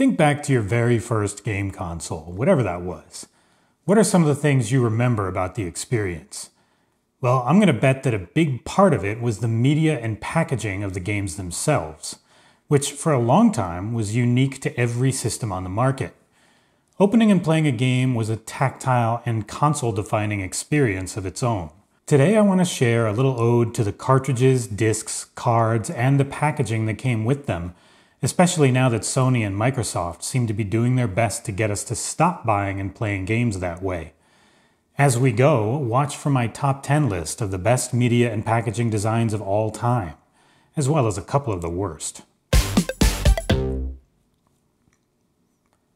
Think back to your very first game console, whatever that was. What are some of the things you remember about the experience? Well, I'm going to bet that a big part of it was the media and packaging of the games themselves, which for a long time was unique to every system on the market. Opening and playing a game was a tactile and console defining experience of its own. Today, I want to share a little ode to the cartridges, discs, cards, and the packaging that came with them, especially now that Sony and Microsoft seem to be doing their best to get us to stop buying and playing games that way. As we go, watch for my top 10 list of the best media and packaging designs of all time, as well as a couple of the worst.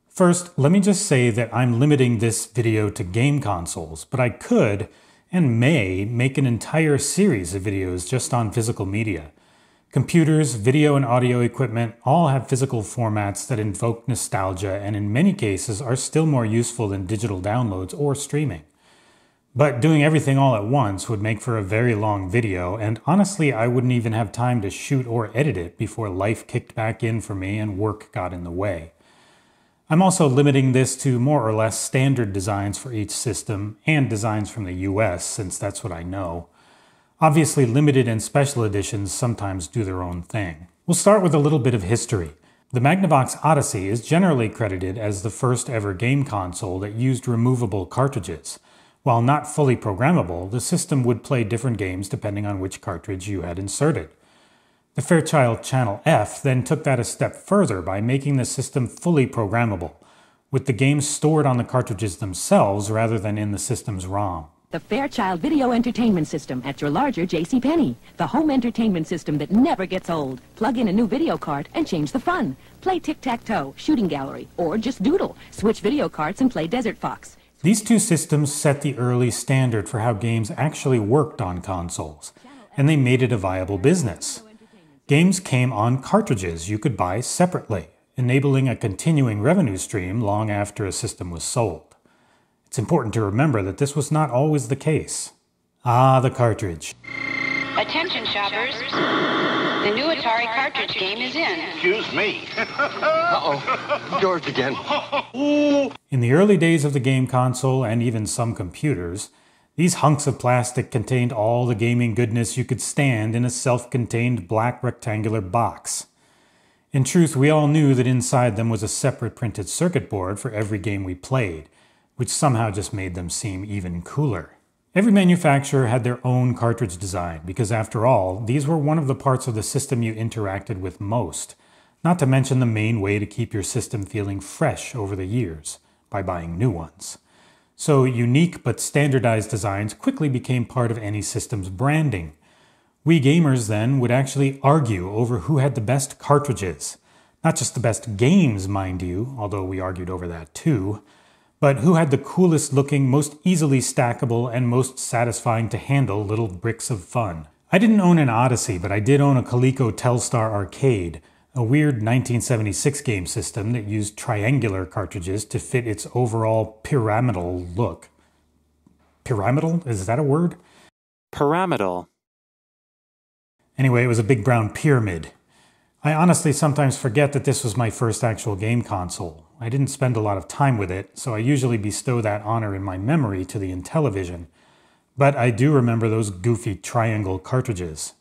First, let me just say that I'm limiting this video to game consoles, but I could and may make an entire series of videos just on physical media. Computers, video and audio equipment all have physical formats that invoke nostalgia and in many cases are still more useful than digital downloads or streaming. But doing everything all at once would make for a very long video, and honestly, I wouldn't even have time to shoot or edit it before life kicked back in for me and work got in the way. I'm also limiting this to more or less standard designs for each system and designs from the US, since that's what I know. Obviously, limited and special editions sometimes do their own thing. We'll start with a little bit of history. The Magnavox Odyssey is generally credited as the first ever game console that used removable cartridges. While not fully programmable, the system would play different games depending on which cartridge you had inserted. The Fairchild Channel F then took that a step further by making the system fully programmable, with the games stored on the cartridges themselves rather than in the system's ROM. The Fairchild Video Entertainment System at your larger J.C. Penney. The home entertainment system that never gets old. Plug in a new video cart and change the fun. Play tic-tac-toe, shooting gallery, or just doodle. Switch video carts and play Desert Fox. These two systems set the early standard for how games actually worked on consoles, and they made it a viable business. Games came on cartridges you could buy separately, enabling a continuing revenue stream long after a system was sold. It's important to remember that this was not always the case. Ah, the cartridge. Attention shoppers. The new Atari cartridge game is in. Excuse me. Uh-oh. George again. In the early days of the game console and even some computers, these hunks of plastic contained all the gaming goodness you could stand in a self contained black rectangular box. In truth, we all knew that inside them was a separate printed circuit board for every game we played, which somehow just made them seem even cooler. Every manufacturer had their own cartridge design because, after all, these were one of the parts of the system you interacted with most, not to mention the main way to keep your system feeling fresh over the years by buying new ones. So unique but standardized designs quickly became part of any system's branding. We gamers then would actually argue over who had the best cartridges. Not just the best games, mind you, although we argued over that too, but who had the coolest looking, most easily stackable, and most satisfying to handle little bricks of fun. I didn't own an Odyssey, but I did own a Coleco Telstar Arcade, a weird 1976 game system that used triangular cartridges to fit its overall pyramidal look. Pyramidal? Is that a word? Pyramidal. Anyway, it was a big brown pyramid. I honestly sometimes forget that this was my first actual game console. I didn't spend a lot of time with it, so I usually bestow that honor in my memory to the Intellivision. But I do remember those goofy triangle cartridges.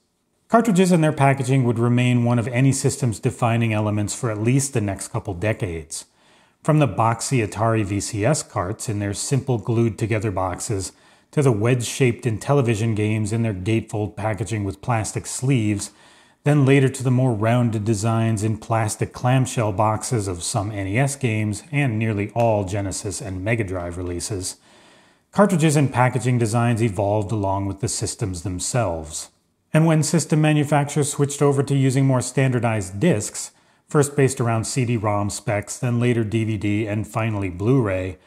Cartridges and their packaging would remain one of any system's defining elements for at least the next couple decades. From the boxy Atari VCS carts in their simple glued together boxes, to the wedge shaped Intellivision games in their gatefold packaging with plastic sleeves, then later to the more rounded designs in plastic clamshell boxes of some NES games and nearly all Genesis and Mega Drive releases. Cartridges and packaging designs evolved along with the systems themselves. And when system manufacturers switched over to using more standardized discs, first based around CD ROM specs, then later DVD, and finally Blu ray,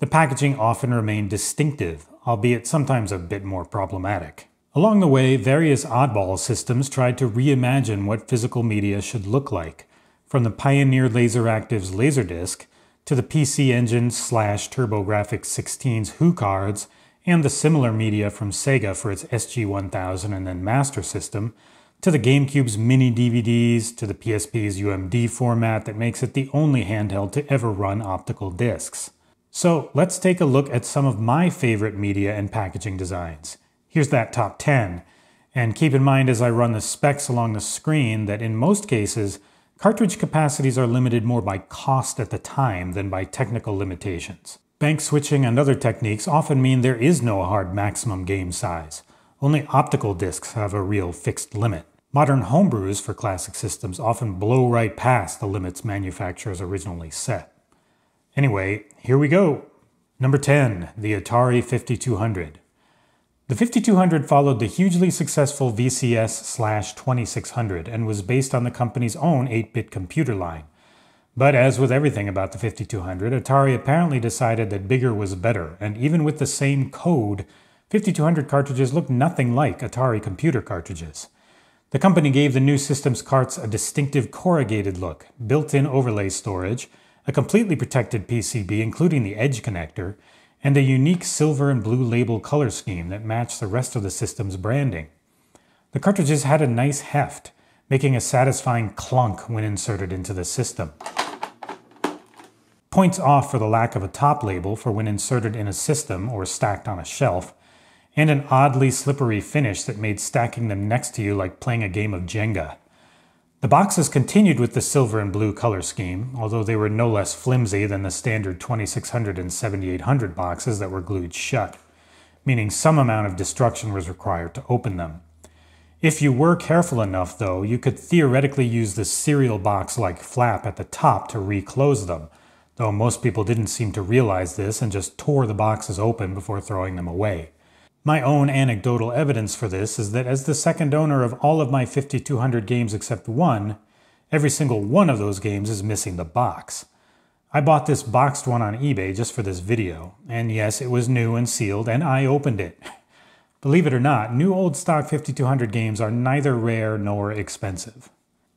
the packaging often remained distinctive, albeit sometimes a bit more problematic. Along the way, various oddball systems tried to reimagine what physical media should look like, from the Pioneer Laseractive's Laserdisc to the PC Engine slash TurboGrafx 16's HuCards and the similar media from Sega for its SG-1000 and then Master System, to the GameCube's mini DVDs, to the PSP's UMD format that makes it the only handheld to ever run optical discs. So let's take a look at some of my favorite media and packaging designs. Here's that top 10. And keep in mind as I run the specs along the screen that in most cases, cartridge capacities are limited more by cost at the time than by technical limitations. Bank switching and other techniques often mean there is no hard maximum game size. Only optical discs have a real fixed limit. Modern homebrews for classic systems often blow right past the limits manufacturers originally set. Anyway, here we go. Number 10, the Atari 5200. The 5200 followed the hugely successful VCS slash 2600 and was based on the company's own 8 bit computer line. But as with everything about the 5200, Atari apparently decided that bigger was better, and even with the same code, 5200 cartridges looked nothing like Atari computer cartridges. The company gave the new system's carts a distinctive corrugated look, built in overlay storage, a completely protected PCB, including the edge connector, and a unique silver and blue label color scheme that matched the rest of the system's branding. The cartridges had a nice heft, making a satisfying clunk when inserted into the system. Points off for the lack of a top label for when inserted in a system or stacked on a shelf, and an oddly slippery finish that made stacking them next to you like playing a game of Jenga. The boxes continued with the silver and blue color scheme, although they were no less flimsy than the standard 2600 and 7800 boxes that were glued shut, meaning some amount of destruction was required to open them. If you were careful enough, though, you could theoretically use the cereal box like flap at the top to reclose them, though most people didn't seem to realize this and just tore the boxes open before throwing them away. My own anecdotal evidence for this is that as the second owner of all of my 5200 games except one, every single one of those games is missing the box. I bought this boxed one on eBay just for this video, and yes, it was new and sealed, and I opened it. Believe it or not, new old stock 5200 games are neither rare nor expensive.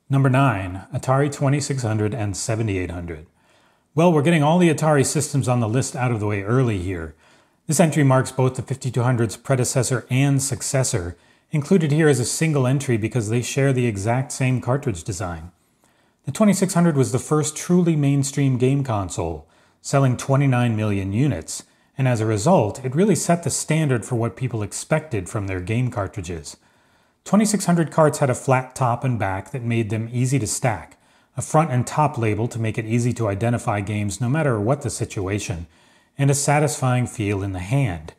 Number 9, Atari 2600 and 7800. Well, we're getting all the Atari systems on the list out of the way early here, this entry marks both the 5200's predecessor and successor, included here as a single entry because they share the exact same cartridge design. The 2600 was the first truly mainstream game console, selling 29 million units, and as a result, it really set the standard for what people expected from their game cartridges. 2600 carts had a flat top and back that made them easy to stack, a front and top label to make it easy to identify games no matter what the situation, and a satisfying feel in the hand.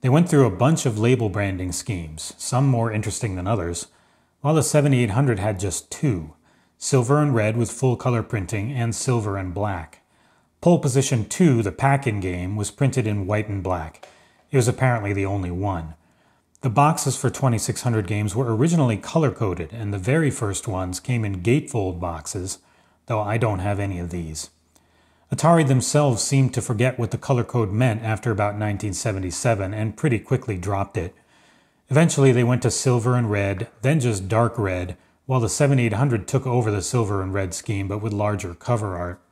They went through a bunch of label branding schemes, some more interesting than others, while the 7800 had just two silver and red with full color printing, and silver and black. Pole Position 2, the pack in game, was printed in white and black. It was apparently the only one. The boxes for 2600 games were originally color coded, and the very first ones came in gatefold boxes, though I don't have any of these. Atari themselves seemed to forget what the color code meant after about 1977 and pretty quickly dropped it. Eventually, they went to silver and red, then just dark red, while the 7800 took over the silver and red scheme but with larger cover art.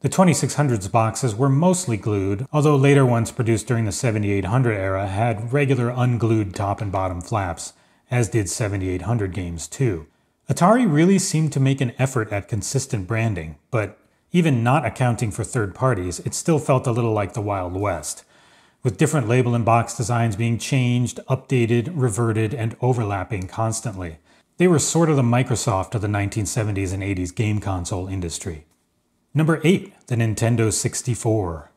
The 2600's boxes were mostly glued, although later ones produced during the 7800 era had regular unglued top and bottom flaps, as did 7800 games too. Atari really seemed to make an effort at consistent branding, but even not accounting for third parties, it still felt a little like the Wild West, with different label and box designs being changed, updated, reverted, and overlapping constantly. They were sort of the Microsoft of the 1970s and 80s game console industry. Number 8, the Nintendo 64.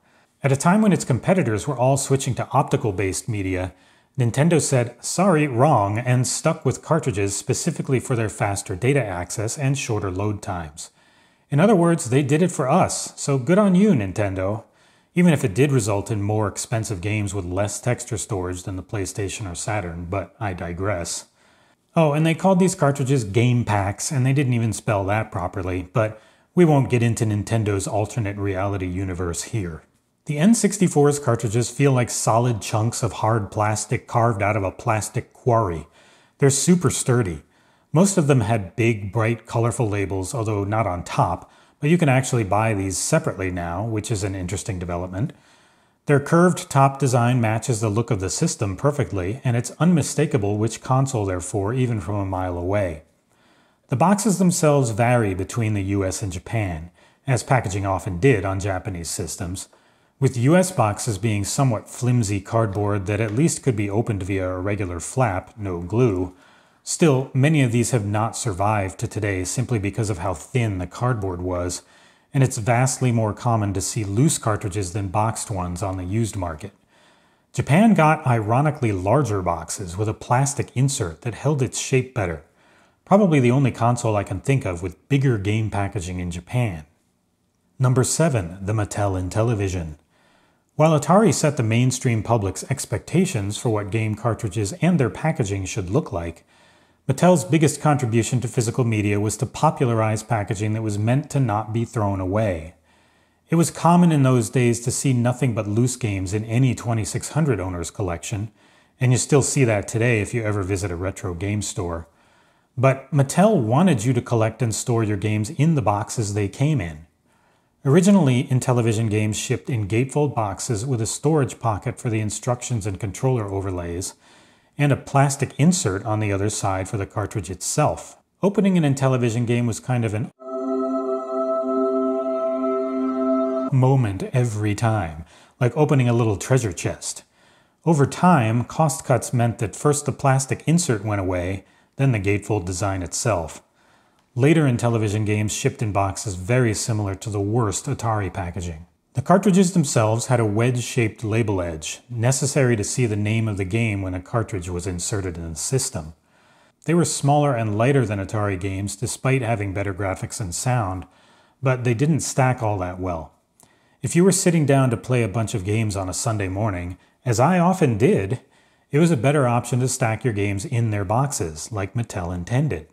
At a time when its competitors were all switching to optical based media, Nintendo said, sorry, wrong, and stuck with cartridges specifically for their faster data access and shorter load times. In other words, they did it for us, so good on you, Nintendo. Even if it did result in more expensive games with less texture storage than the PlayStation or Saturn, but I digress. Oh, and they called these cartridges game packs, and they didn't even spell that properly, but we won't get into Nintendo's alternate reality universe here. The N64's cartridges feel like solid chunks of hard plastic carved out of a plastic quarry. They're super sturdy. Most of them had big, bright, colorful labels, although not on top, but you can actually buy these separately now, which is an interesting development. Their curved top design matches the look of the system perfectly, and it's unmistakable which console they're for even from a mile away. The boxes themselves vary between the US and Japan, as packaging often did on Japanese systems, with US boxes being somewhat flimsy cardboard that at least could be opened via a regular flap, no glue. Still, many of these have not survived to today simply because of how thin the cardboard was and it's vastly more common to see loose cartridges than boxed ones on the used market. Japan got ironically larger boxes with a plastic insert that held its shape better. Probably the only console I can think of with bigger game packaging in Japan. Number 7. The Mattel Intellivision. While Atari set the mainstream public's expectations for what game cartridges and their packaging should look like, Mattel's biggest contribution to physical media was to popularize packaging that was meant to not be thrown away. It was common in those days to see nothing but loose games in any 2600 owner's collection, and you still see that today if you ever visit a retro game store. But Mattel wanted you to collect and store your games in the boxes they came in. Originally, Intellivision games shipped in gatefold boxes with a storage pocket for the instructions and controller overlays, and a plastic insert on the other side for the cartridge itself. Opening an Intellivision game was kind of an moment every time, like opening a little treasure chest. Over time, cost cuts meant that first the plastic insert went away, then the gatefold design itself. Later Intellivision games shipped in boxes very similar to the worst Atari packaging. The cartridges themselves had a wedge-shaped label edge, necessary to see the name of the game when a cartridge was inserted in the system. They were smaller and lighter than Atari games despite having better graphics and sound, but they didn't stack all that well. If you were sitting down to play a bunch of games on a Sunday morning, as I often did, it was a better option to stack your games in their boxes, like Mattel intended.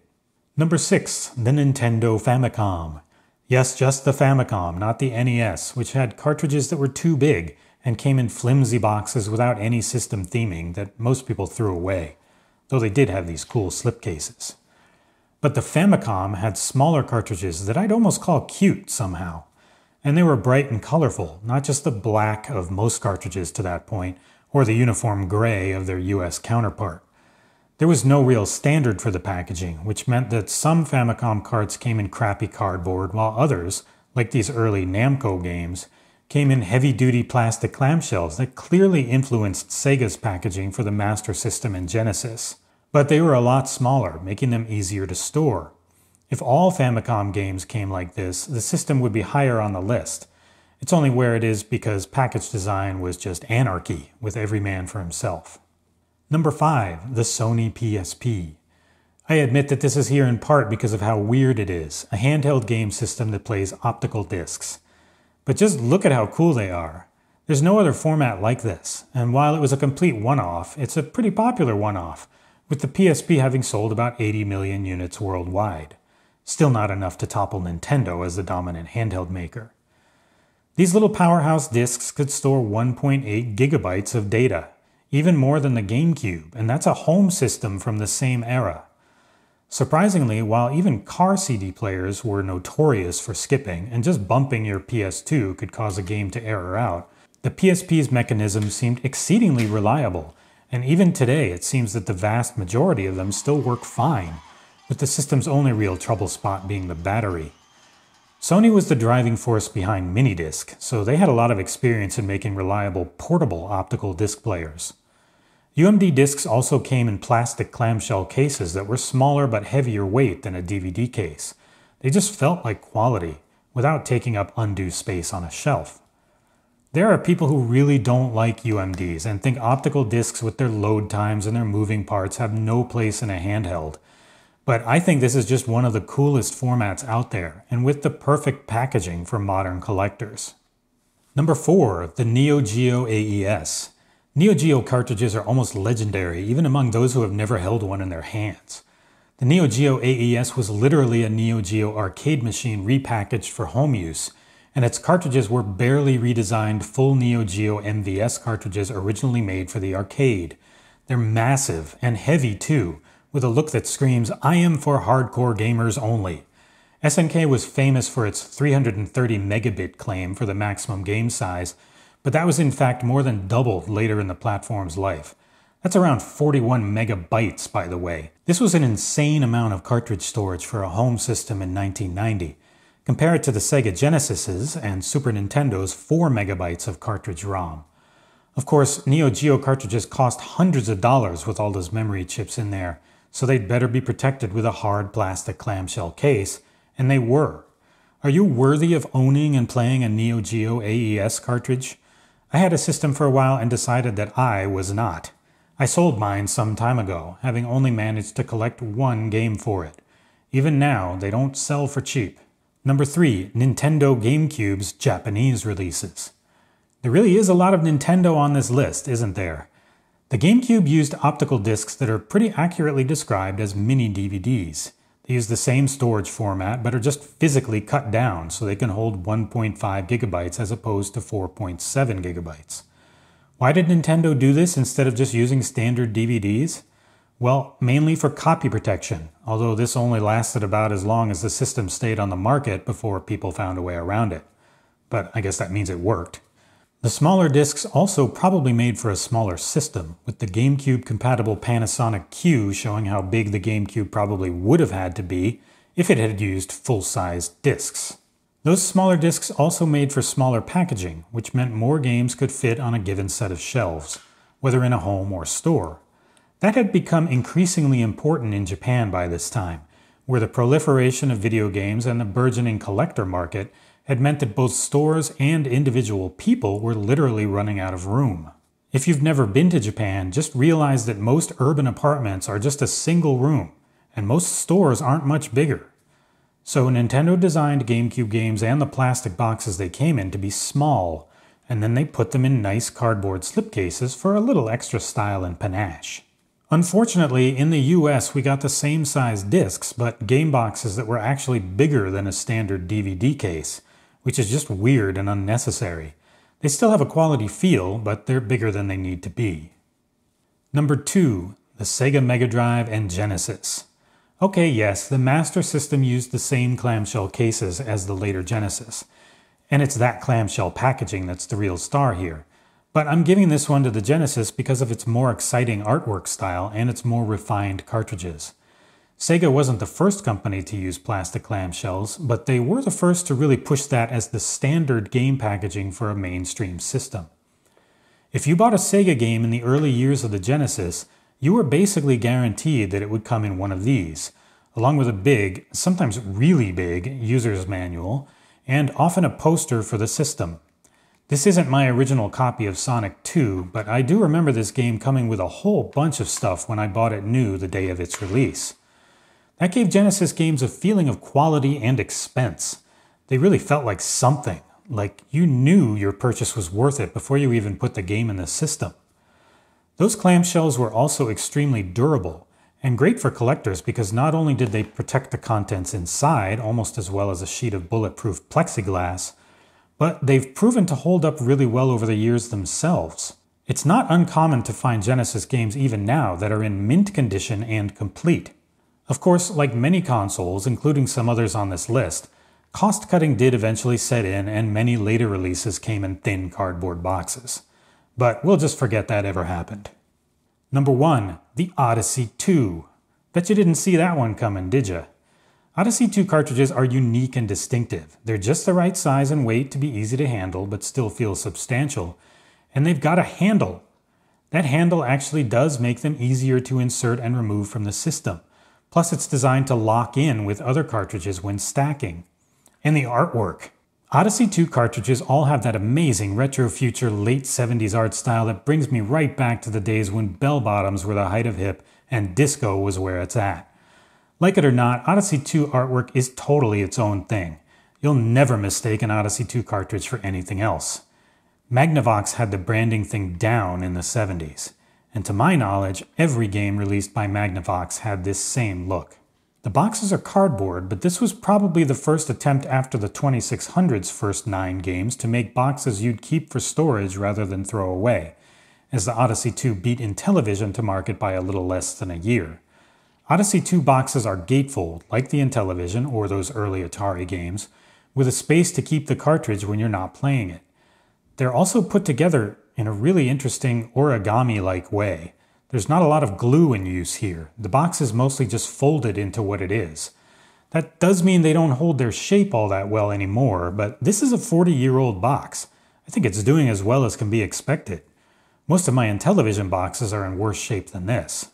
Number 6. The Nintendo Famicom. Yes, just the Famicom, not the NES, which had cartridges that were too big and came in flimsy boxes without any system theming that most people threw away, though they did have these cool slipcases. But the Famicom had smaller cartridges that I'd almost call cute somehow. And they were bright and colorful, not just the black of most cartridges to that point, or the uniform gray of their US counterpart. There was no real standard for the packaging, which meant that some Famicom carts came in crappy cardboard, while others, like these early Namco games, came in heavy duty plastic clamshells that clearly influenced Sega's packaging for the Master System and Genesis. But they were a lot smaller, making them easier to store. If all Famicom games came like this, the system would be higher on the list. It's only where it is because package design was just anarchy, with every man for himself. Number 5. The Sony PSP. I admit that this is here in part because of how weird it is, a handheld game system that plays optical discs. But just look at how cool they are. There's no other format like this, and while it was a complete one-off, it's a pretty popular one-off, with the PSP having sold about 80 million units worldwide. Still not enough to topple Nintendo as the dominant handheld maker. These little powerhouse discs could store 1.8 gigabytes of data, even more than the GameCube, and that's a home system from the same era. Surprisingly, while even car CD players were notorious for skipping, and just bumping your PS2 could cause a game to error out, the PSP's mechanism seemed exceedingly reliable, and even today it seems that the vast majority of them still work fine, with the system's only real trouble spot being the battery. Sony was the driving force behind Minidisc, so they had a lot of experience in making reliable portable optical disc players. UMD discs also came in plastic clamshell cases that were smaller but heavier weight than a DVD case. They just felt like quality, without taking up undue space on a shelf. There are people who really don't like UMDs and think optical discs with their load times and their moving parts have no place in a handheld, but I think this is just one of the coolest formats out there, and with the perfect packaging for modern collectors. Number 4. The Neo Geo AES. Neo Geo cartridges are almost legendary, even among those who have never held one in their hands. The Neo Geo AES was literally a Neo Geo arcade machine repackaged for home use, and its cartridges were barely redesigned full Neo Geo MVS cartridges originally made for the arcade. They're massive and heavy too, with a look that screams, I am for hardcore gamers only. SNK was famous for its 330 megabit claim for the maximum game size, but that was in fact more than doubled later in the platform's life. That's around 41 megabytes, by the way. This was an insane amount of cartridge storage for a home system in 1990. Compare it to the Sega Genesis's and Super Nintendo's 4 megabytes of cartridge ROM. Of course, Neo Geo cartridges cost hundreds of dollars with all those memory chips in there, so they'd better be protected with a hard plastic clamshell case, and they were. Are you worthy of owning and playing a Neo Geo AES cartridge? I had a system for a while and decided that I was not. I sold mine some time ago, having only managed to collect one game for it. Even now, they don't sell for cheap. Number 3. Nintendo GameCube's Japanese releases. There really is a lot of Nintendo on this list, isn't there? The GameCube used optical discs that are pretty accurately described as mini DVDs. They use the same storage format but are just physically cut down so they can hold 1.5 gigabytes as opposed to 4.7 gigabytes. Why did Nintendo do this instead of just using standard DVDs? Well, mainly for copy protection, although this only lasted about as long as the system stayed on the market before people found a way around it. But I guess that means it worked. The smaller discs also probably made for a smaller system, with the GameCube compatible Panasonic Q showing how big the GameCube probably would have had to be if it had used full sized discs. Those smaller discs also made for smaller packaging, which meant more games could fit on a given set of shelves, whether in a home or store. That had become increasingly important in Japan by this time, where the proliferation of video games and the burgeoning collector market had meant that both stores and individual people were literally running out of room. If you've never been to Japan, just realize that most urban apartments are just a single room, and most stores aren't much bigger. So Nintendo designed GameCube games and the plastic boxes they came in to be small, and then they put them in nice cardboard slipcases for a little extra style and panache. Unfortunately, in the US, we got the same size discs, but game boxes that were actually bigger than a standard DVD case, which is just weird and unnecessary. They still have a quality feel, but they're bigger than they need to be. Number 2. The Sega Mega Drive and Genesis. Okay, yes, the Master System used the same clamshell cases as the later Genesis, and it's that clamshell packaging that's the real star here. But I'm giving this one to the Genesis because of its more exciting artwork style and its more refined cartridges. Sega wasn't the first company to use plastic clamshells, but they were the first to really push that as the standard game packaging for a mainstream system. If you bought a Sega game in the early years of the Genesis, you were basically guaranteed that it would come in one of these, along with a big, sometimes really big, user's manual, and often a poster for the system. This isn't my original copy of Sonic 2, but I do remember this game coming with a whole bunch of stuff when I bought it new the day of its release. That gave Genesis games a feeling of quality and expense. They really felt like something, like you knew your purchase was worth it before you even put the game in the system. Those clamshells were also extremely durable and great for collectors because not only did they protect the contents inside almost as well as a sheet of bulletproof plexiglass, but they've proven to hold up really well over the years themselves. It's not uncommon to find Genesis games even now that are in mint condition and complete. Of course, like many consoles, including some others on this list, cost cutting did eventually set in and many later releases came in thin cardboard boxes. But we'll just forget that ever happened. Number 1. The Odyssey 2. Bet you didn't see that one coming, did you? Odyssey 2 cartridges are unique and distinctive. They're just the right size and weight to be easy to handle but still feel substantial. And they've got a handle. That handle actually does make them easier to insert and remove from the system. Plus, it's designed to lock in with other cartridges when stacking. And the artwork. Odyssey 2 cartridges all have that amazing retro future late 70s art style that brings me right back to the days when bell bottoms were the height of hip and disco was where it's at. Like it or not, Odyssey 2 artwork is totally its own thing. You'll never mistake an Odyssey 2 cartridge for anything else. Magnavox had the branding thing down in the 70s, and to my knowledge, every game released by Magnavox had this same look. The boxes are cardboard, but this was probably the first attempt after the 2600's first nine games to make boxes you'd keep for storage rather than throw away, as the Odyssey 2 beat Intellivision to market by a little less than a year. Odyssey 2 boxes are gatefold, like the Intellivision or those early Atari games, with a space to keep the cartridge when you're not playing it. They're also put together in a really interesting origami like way. There's not a lot of glue in use here. The box is mostly just folded into what it is. That does mean they don't hold their shape all that well anymore, but this is a 40 year old box. I think it's doing as well as can be expected. Most of my Intellivision boxes are in worse shape than this.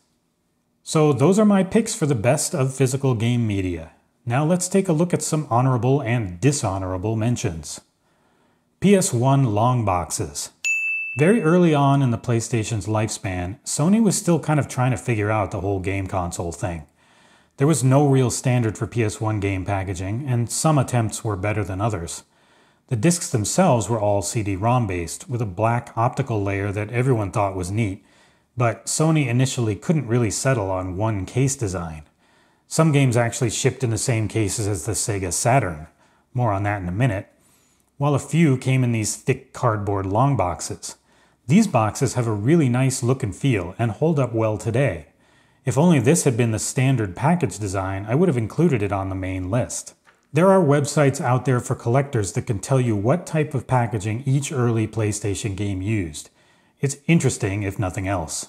So those are my picks for the best of physical game media. Now let's take a look at some honorable and dishonorable mentions. PS1 long boxes. Very early on in the PlayStation's lifespan, Sony was still kind of trying to figure out the whole game console thing. There was no real standard for PS1 game packaging, and some attempts were better than others. The discs themselves were all CD-ROM based, with a black optical layer that everyone thought was neat, but Sony initially couldn't really settle on one case design. Some games actually shipped in the same cases as the Sega Saturn. More on that in a minute. While a few came in these thick cardboard long boxes. These boxes have a really nice look and feel and hold up well today. If only this had been the standard package design, I would have included it on the main list. There are websites out there for collectors that can tell you what type of packaging each early PlayStation game used. It's interesting, if nothing else.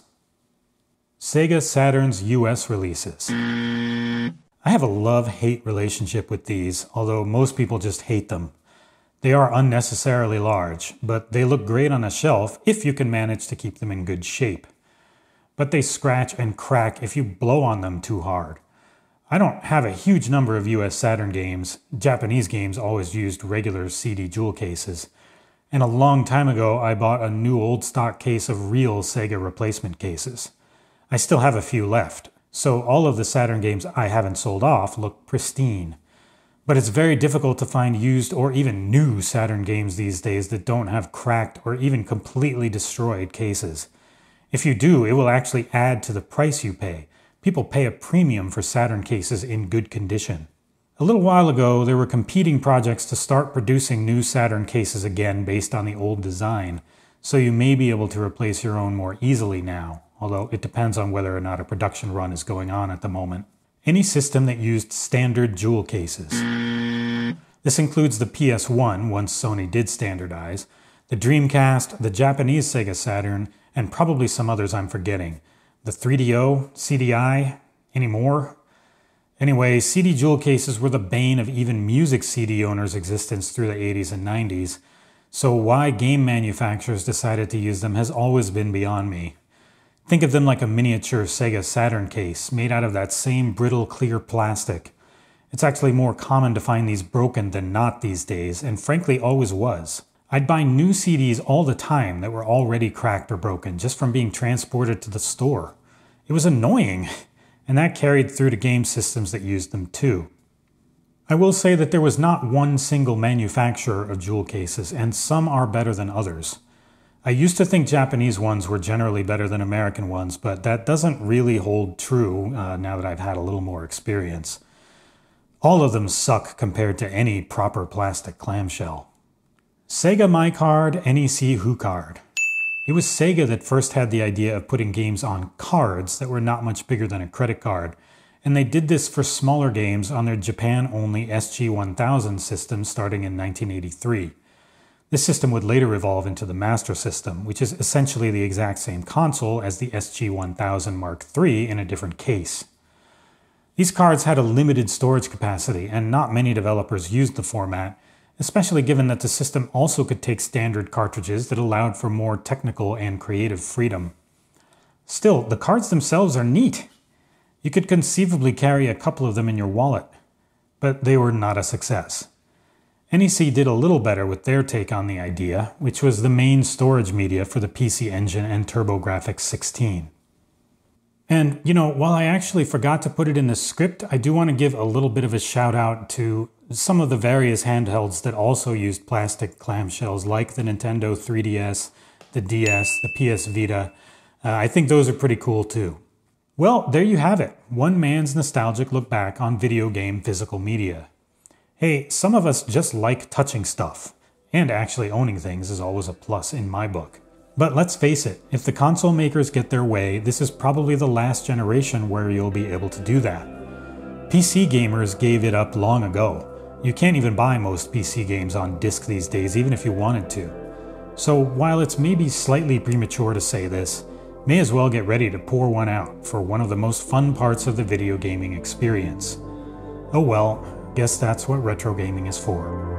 Sega Saturn's US releases. I have a love hate relationship with these, although most people just hate them. They are unnecessarily large, but they look great on a shelf if you can manage to keep them in good shape. But they scratch and crack if you blow on them too hard. I don't have a huge number of US Saturn games. Japanese games always used regular CD jewel cases. And a long time ago, I bought a new old stock case of real Sega replacement cases. I still have a few left, so all of the Saturn games I haven't sold off look pristine. But it's very difficult to find used or even new Saturn games these days that don't have cracked or even completely destroyed cases. If you do, it will actually add to the price you pay. People pay a premium for Saturn cases in good condition. A little while ago, there were competing projects to start producing new Saturn cases again based on the old design, so you may be able to replace your own more easily now, although it depends on whether or not a production run is going on at the moment any system that used standard jewel cases. This includes the PS1, once Sony did standardize, the Dreamcast, the Japanese Sega Saturn, and probably some others I'm forgetting. The 3DO, CDI, any more? Anyway, CD jewel cases were the bane of even music CD owners' existence through the 80s and 90s, so why game manufacturers decided to use them has always been beyond me. Think of them like a miniature Sega Saturn case made out of that same brittle clear plastic. It's actually more common to find these broken than not these days, and frankly always was. I'd buy new CDs all the time that were already cracked or broken just from being transported to the store. It was annoying, and that carried through to game systems that used them too. I will say that there was not one single manufacturer of jewel cases, and some are better than others. I used to think Japanese ones were generally better than American ones, but that doesn't really hold true uh, now that I've had a little more experience. All of them suck compared to any proper plastic clamshell. Sega MyCard NEC HuCard. It was Sega that first had the idea of putting games on cards that were not much bigger than a credit card, and they did this for smaller games on their Japan only SG-1000 system starting in 1983. This system would later evolve into the Master System, which is essentially the exact same console as the SG-1000 Mark III in a different case. These cards had a limited storage capacity, and not many developers used the format, especially given that the system also could take standard cartridges that allowed for more technical and creative freedom. Still, the cards themselves are neat. You could conceivably carry a couple of them in your wallet, but they were not a success. NEC did a little better with their take on the idea, which was the main storage media for the PC Engine and TurboGrafx 16. And, you know, while I actually forgot to put it in the script, I do want to give a little bit of a shout out to some of the various handhelds that also used plastic clamshells, like the Nintendo 3DS, the DS, the PS Vita. Uh, I think those are pretty cool too. Well, there you have it. One man's nostalgic look back on video game physical media. Hey, some of us just like touching stuff, and actually owning things is always a plus in my book. But let's face it, if the console makers get their way, this is probably the last generation where you'll be able to do that. PC gamers gave it up long ago. You can't even buy most PC games on disc these days, even if you wanted to. So while it's maybe slightly premature to say this, may as well get ready to pour one out for one of the most fun parts of the video gaming experience. Oh well, guess that's what retro gaming is for.